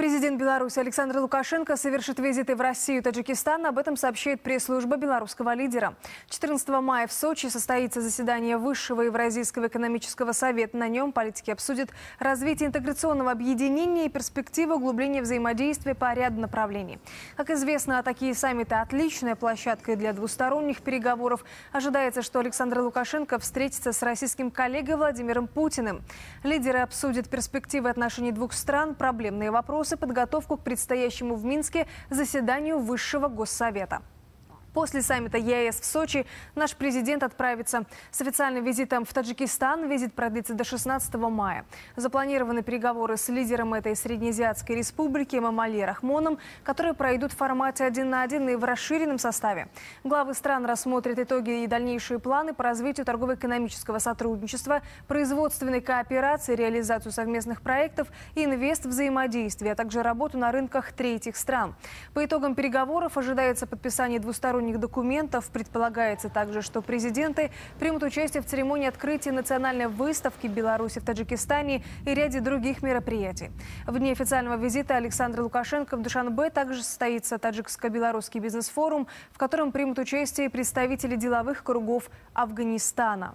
Президент Беларуси Александр Лукашенко совершит визиты в Россию и Таджикистан. Об этом сообщает пресс-служба белорусского лидера. 14 мая в Сочи состоится заседание Высшего Евразийского экономического совета. На нем политики обсудят развитие интеграционного объединения и перспективы углубления взаимодействия по ряду направлений. Как известно, такие саммиты – отличная площадка для двусторонних переговоров. Ожидается, что Александр Лукашенко встретится с российским коллегой Владимиром Путиным. Лидеры обсудят перспективы отношений двух стран, проблемные вопросы, подготовку к предстоящему в Минске заседанию Высшего Госсовета. После саммита ЕС в Сочи наш президент отправится с официальным визитом в Таджикистан. Визит продлится до 16 мая. Запланированы переговоры с лидером этой Среднеазиатской республики Мамали Рахмоном, которые пройдут в формате один на один и в расширенном составе. Главы стран рассмотрят итоги и дальнейшие планы по развитию торгово-экономического сотрудничества, производственной кооперации, реализацию совместных проектов и инвест-взаимодействия, а также работу на рынках третьих стран. По итогам переговоров ожидается подписание двусторонних двусторонних документов. Предполагается также, что президенты примут участие в церемонии открытия национальной выставки Беларуси в Таджикистане и ряде других мероприятий. В дни официального визита Александра Лукашенко в Душанбе также состоится таджикско-белорусский бизнес-форум, в котором примут участие представители деловых кругов Афганистана.